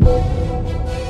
Música